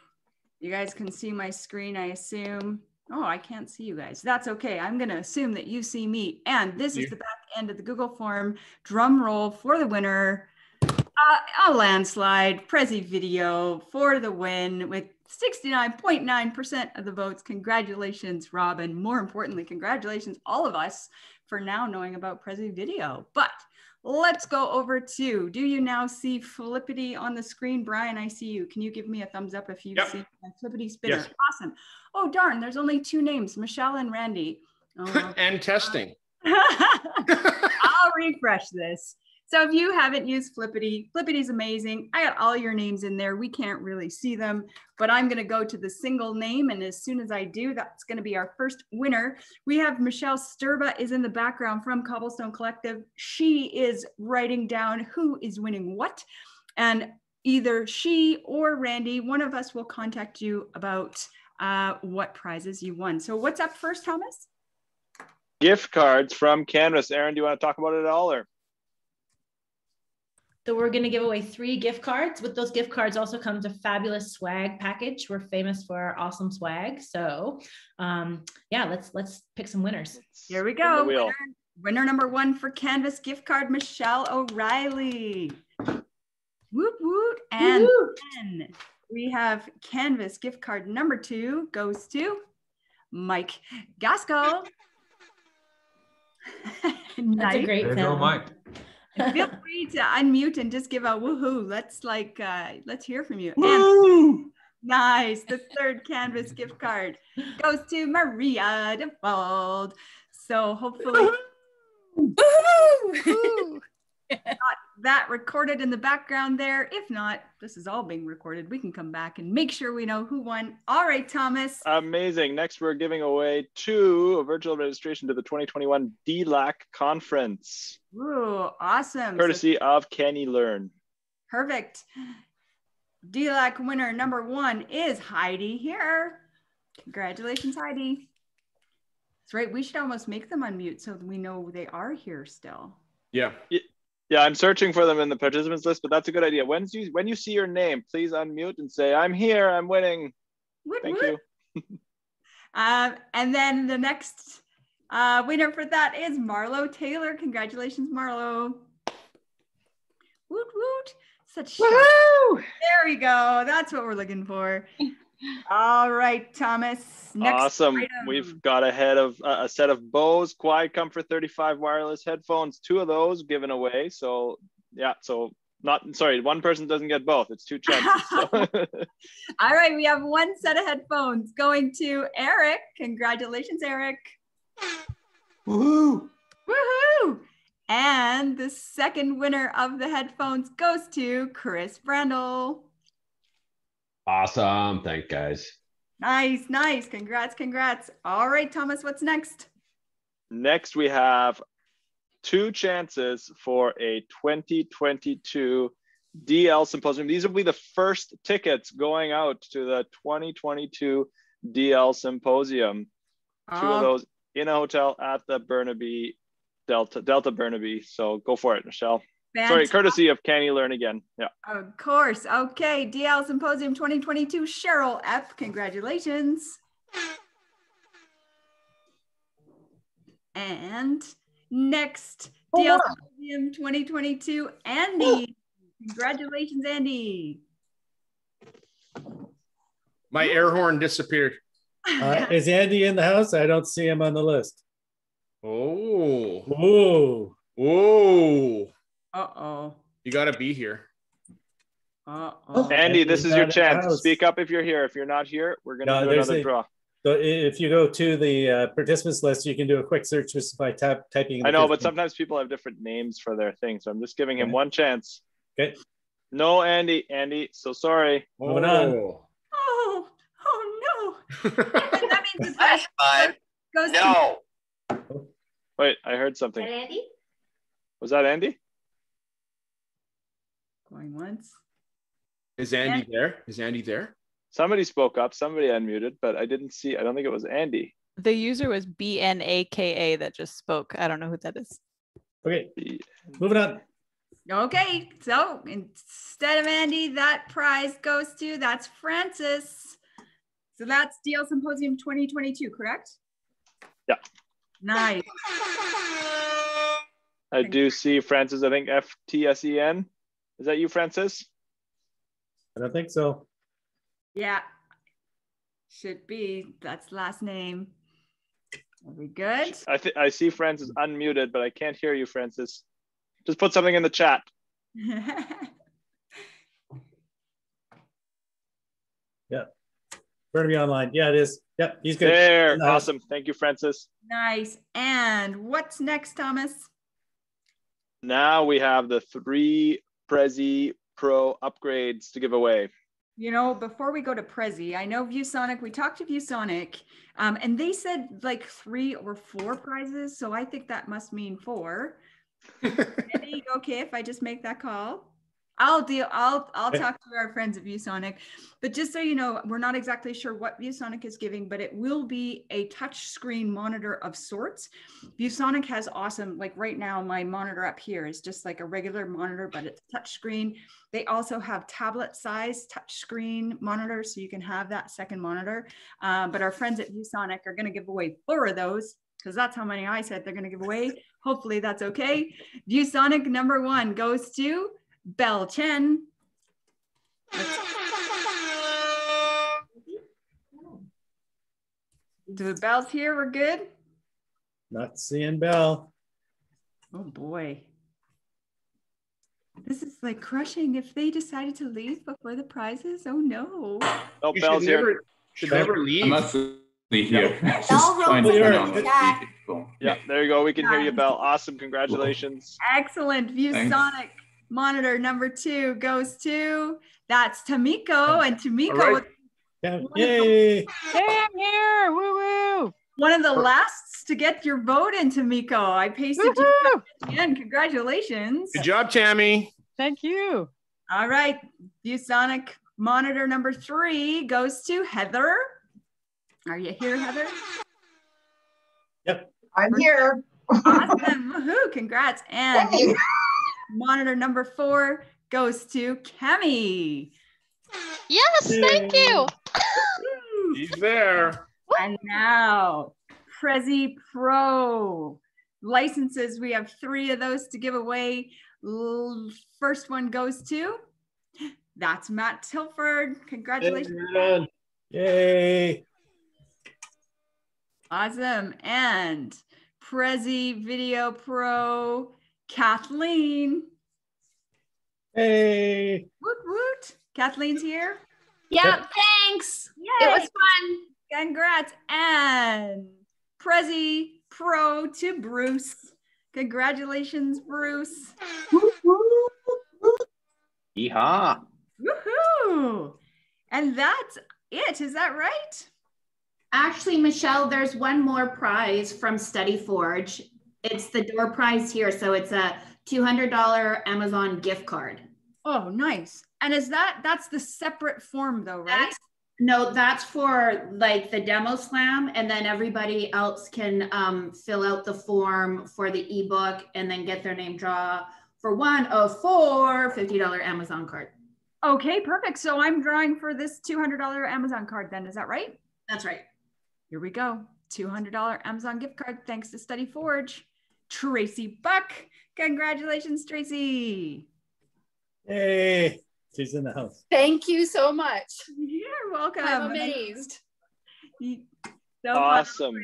You guys can see my screen, I assume. Oh, I can't see you guys. That's okay. I'm going to assume that you see me. And this You- is the back end of the Google form drum roll for the winner. Uh, a landslide Prezi video for the win with 69.9% of the votes. Congratulations, Robin. More importantly, congratulations, all of us, for now knowing about Prezi video. But let's go over to do you now see Flippity on the screen? Brian, I see you. Can you give me a thumbs up if you Yep. see Flippity spinner? Yes. Awesome. Oh, darn, there's only two names Michelle and Randy. Oh, and testing. I'll refresh this. So if you haven't used Flippity, Flippity's amazing. I got all your names in there. We can't really see them, but I'm going to go to the single name. And as soon as I do, that's going to be our first winner. We have Michelle Sturba is in the background from Cobblestone Collective. She is writing down who is winning what. And either she or Randy, one of us will contact you about uh, what prizes you won. So what's up first, Thomas? Gift cards from Canvas. Erin, do you want to talk about it at all or? So we're going to give away three gift cards. With those gift cards also comes a fabulous swag package. We're famous for our awesome swag. So um, yeah, let's let's pick some winners. Here we go. Winner, winner number one for Canvas gift card, Michelle O'Reilly. Woot woot. And Woot. then we have Canvas gift card number two goes to Mike Gaskell. That's nice. a great There you go. Mike. Feel free to unmute and just give a woohoo. Let's like uh let's hear from you. And nice. The third canvas gift card goes to Maria DeFold. So hopefully not that recorded in the background there. If not, this is all being recorded. We can come back and make sure we know who won. All right, Thomas. Amazing. Next, we're giving away two a virtual registration to the 2021 DLAC conference. Ooh, awesome. Courtesy so, of CANeLearn. Perfect. DLAC winner number one is Heidi here. Congratulations, Heidi. That's right. We should almost make them unmute so we know they are here still. Yeah. Yeah, I'm searching for them in the participants list, but that's a good idea. When you when you see your name, please unmute and say, "I'm here. I'm winning." Woot, Thank woot. you. um, and then the next uh, winner for that is Marlo Taylor. Congratulations, Marlo. Woot woot! Such Woohoo! There we go. That's what we're looking for. All right, Thomas. Next awesome. item. We've got ahead of uh, a set of Bose Quiet Comfort 35 wireless headphones. Two of those given away. So yeah, so not sorry, one person doesn't get both. It's two chances. So. All right, we have one set of headphones going to Eric. Congratulations, Eric. Woohoo! Woohoo! And the second winner of the headphones goes to Chris Brandel. Awesome. Thank guys. Nice, nice. Congrats, congrats. All right, Thomas, what's next? Next, we have two chances for a 2022 DL Symposium. These will be the first tickets going out to the 2022 DL Symposium. Two of Um, those in a hotel at the Burnaby Delta Delta Burnaby. So go for it, Michelle. Sorry, courtesy of CANeLearn Again. Yeah. Of course. Okay, DL Symposium 2022, Cheryl F. Congratulations. And next, DL Symposium 2022, Andy. Congratulations, Andy. My air horn disappeared. Uh, is Andy in the house? I don't see him on the list. Oh. Whoa. Whoa. Uh-oh. You got to be here. Uh-oh. Andy, this is your not in the chance. Speak up if you're here. If you're not here, we're gonna No, do another a- draw. So if you go to the uh, participants list, you can do a quick search just by tap, typing. I know, but one. sometimes people have different names for their thing, so I'm just giving him Okay. one chance. Okay. No, Andy, Andy, so sorry. Moving on. Oh. Oh, oh no. That means the Last time, goes to no. Wait, I heard something. Andy? Was that Andy? Going once. Is Andy there? Is Andy there? Somebody spoke up, somebody unmuted, but I didn't see, I don't think it was Andy. The user was BNAKA that just spoke. I don't know who that is. Okay, moving on. Okay, so instead of Andy, that prize goes to that's Francis. So that's DL Symposium 2022, correct? Yeah. Nice. I do see Francis, I think FTSEN. Is that you, Francis? I don't think so. Yeah. Should be. That's last name. Are we good? I think I see Francis unmuted, but I can't hear you, Francis. Just put something in the chat. Yeah. Burnaby Online. Yeah, it is. Yep, he's good. There, Nice. awesome. Thank you, Francis. nice. And what's next, Thomas? Now we have the three Prezi Pro upgrades to give away. You know, before we go to Prezi, I know ViewSonic, we talked to ViewSonic, um, and they said like three or four prizes. So I think that must mean four. Andy, okay if I just make that call? I'll deal, I'll, I'll talk to our friends at ViewSonic. But just so you know, we're not exactly sure what ViewSonic is giving, but it will be a touch screen monitor of sorts. ViewSonic has awesome, like right now, my monitor up here is just like a regular monitor, but it's touch screen. They also have tablet size touch screen monitors, so you can have that second monitor. Uh, but our friends at ViewSonic are going to give away four of those because that's how many I said they're going to give away. Hopefully that's okay. ViewSonic number one goes to Bell Chen. Do the bells here were good. Not seeing Bell. Oh boy. This is like crushing if they decided to leave before the prizes. Oh no. Oh, You should Bell's never, here. should never leave. I'm not here. Just Bell wrote find it it in on the the chat. Cool. Yeah, there you go. We can hear you, Bell. Awesome. Congratulations. Excellent. ViewSonic Monitor number two goes to, that's Tamiko and Tamiko. All right. Yeah, Yay. Hey, I'm here. Woo woo. One of the lasts to get your vote in, Tamiko. I pasted you again. Congratulations. Good job, Tammy. Thank you. All right. ViewSonic monitor number three goes to Heather. Are you here, Heather? Yep. I'm here. Awesome. Woohoo. Congrats. And monitor number four goes to Kemi. Yes, thank you. He's there. And now, Prezi Pro licenses. We have three of those to give away. First one goes to that's Matt Tilford. Congratulations. Matt. Yay. Awesome. And Prezi Video Pro Kathleen. Hey. Woot woot. Kathleen's here. Yeah, thanks. Yay. It was fun. Congrats. And Prezi Pro to Bruce. Congratulations, Bruce. Yeehaw. Woohoo! And that's it. Is that right? Actually, Michelle, there's one more prize from Study Forge. It's the door prize here. So it's a $200 Amazon gift card. Oh, nice. And is that that's the separate form though, right? That's, no, that's for like the demo slam, and then everybody else can um, fill out the form for the ebook and then get their name draw for one of four $50 Amazon card. Okay, perfect. So I'm drawing for this $200 Amazon card then. Is that right? That's right. Here we go. $200 Amazon gift card thanks to Study Forge. Tracy Buck. Congratulations, Tracy. Hey, She's in the house. Thank you so much. You're welcome. I'm amazed. So Awesome.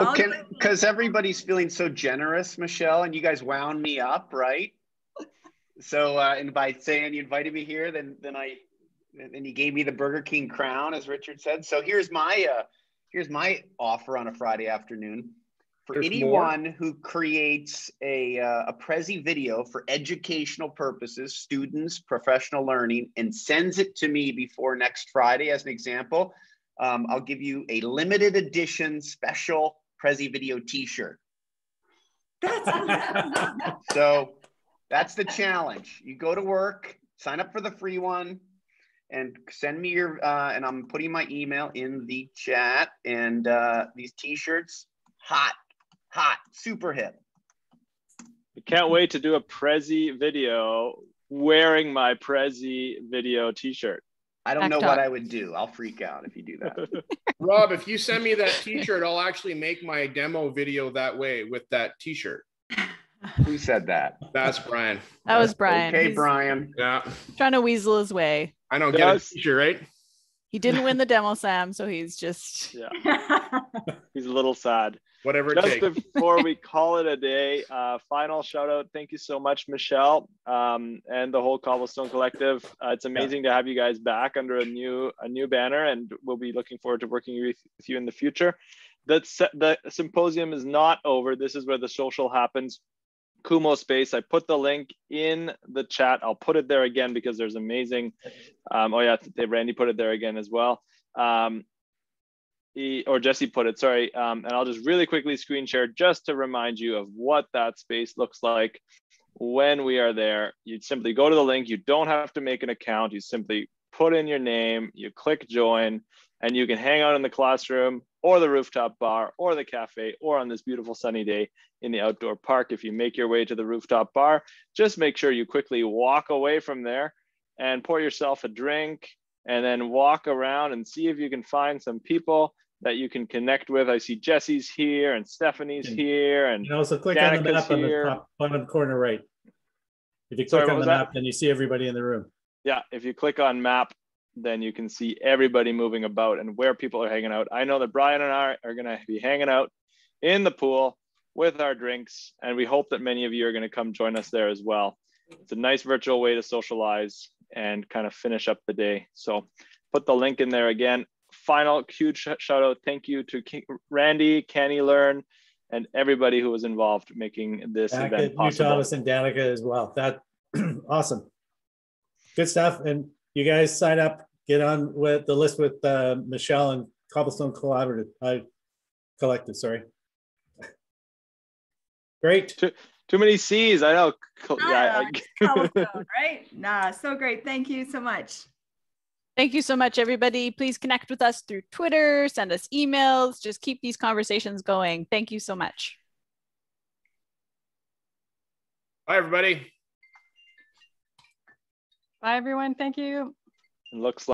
Oh, because everybody's feeling so generous, Michelle, and you guys wound me up, right? So, uh, and by saying you invited me here, then then I, then you gave me the Burger King crown, as Richard said. So here's my uh, here's my offer on a Friday afternoon for There's anyone who creates a uh, a Prezi video for educational purposes, students, professional learning, and sends it to me before next Friday, as an example. Um, I'll give you a limited edition special Prezi video T-shirt. so that's the challenge. You go to work, sign up for the free one, and send me your. Uh, and I'm putting my email in the chat. And uh, these T-shirts, hot, hot, super hip. I can't wait to do a Prezi video wearing my Prezi video T-shirt. I don't know what I would do. I'll freak out if you do that. Rob, if you send me that T-shirt, I'll actually make my demo video that way with that T-shirt. Who said that? That's Brian. That was Brian. Okay, He's Brian. Yeah. Trying to weasel his way. I don't get a T-shirt, right? He didn't win the demo Sam, so he's just yeah. He's a little sad. Whatever Just takes. before we call it a day, uh, final shout out. Thank you so much, Michelle, um, and the whole Cobblestone Collective. Uh, it's amazing to have you guys back under a new a new banner, and we'll be looking forward to working with, with you in the future. The, the symposium is not over. This is where the social happens. Kumospace. I put the link in the chat. I'll put it there again because there's amazing. Um, oh yeah, Randy put it there again as well. Um, he, or Jesse put it, sorry. Um, and I'll just really quickly screen share just to remind you of what that space looks like when we are there. You'd simply go to the link. You don't have to make an account. You simply put in your name, you click join, and you can hang out in the classroom or the rooftop bar or the cafe or on this beautiful sunny day in the outdoor park. If you make your way to the rooftop bar, just make sure you quickly walk away from there and pour yourself a drink and then walk around and see if you can find some people that you can connect with. I see Jesse's here and Stephanie's here and You can also click on the map on the top bottom corner right. If you click what on the that? map, then you see everybody in the room. Yeah, if you click on map, then you can see everybody moving about and where people are hanging out. I know that Brian and I are going to be hanging out in the pool with our drinks, and we hope that many of you are going to come join us there as well. It's a nice virtual way to socialize and kind of finish up the day. So put the link in there again. Final huge shout out. Thank you to Randy, CANeLearn, and everybody who was involved making this Back event at New. Thomas and Danica as well. That awesome. Good stuff. And you guys sign up, get on with the list with uh, Michelle and Cobblestone Collaborative, uh, Collective, sorry. Great. Too, too many C's. I know. Ah, Yeah, Cobblestone, right? Nah, so great. Thank you so much. Thank you so much, everybody. Please connect with us through Twitter, send us emails, just keep these conversations going. Thank you so much. Bye, everybody. Bye, everyone. Thank you. It looks like.